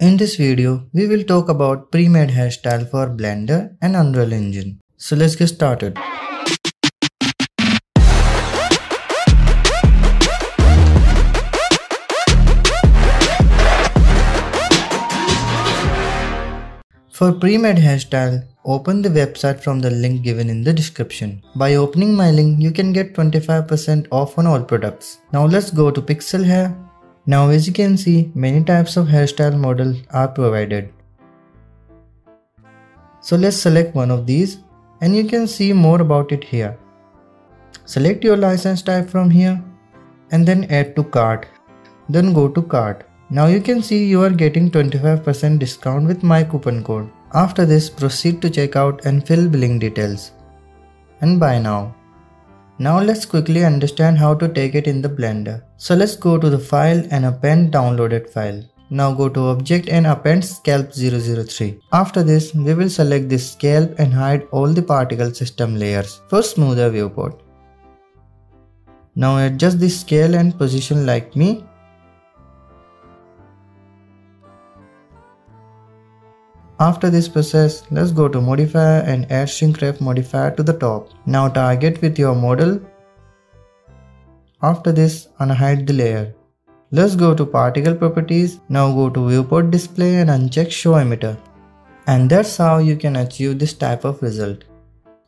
In this video, we will talk about pre-made hairstyle for Blender and Unreal Engine. So let's get started. For pre-made hairstyle, open the website from the link given in the description. By opening my link, you can get 25% off on all products. Now let's go to Pixel Hair. Now as you can see, many types of hairstyle models are provided. So let's select one of these and you can see more about it here. Select your license type from here and then add to cart. Then go to cart. Now you can see you are getting 25% discount with my coupon code. After this proceed to checkout and fill billing details. And buy now. Now let's quickly understand how to take it in the blender. So let's go to the file and append downloaded file. Now go to object and append scalp 003. After this, we will select this scalp and hide all the particle system layers for smoother viewport. Now adjust the scale and position like me After this process, let's go to modifier and add shrink modifier to the top. Now target with your model. After this, unhide the layer. Let's go to particle properties. Now go to viewport display and uncheck show emitter. And that's how you can achieve this type of result.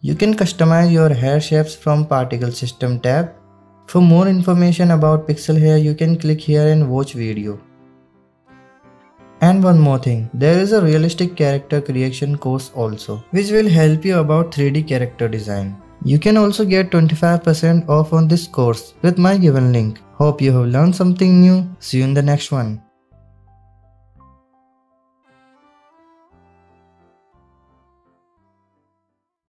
You can customize your hair shapes from particle system tab. For more information about pixel hair, you can click here and watch video. And one more thing, there is a realistic character creation course also, which will help you about 3D character design. You can also get 25% off on this course with my given link. Hope you have learned something new. See you in the next one.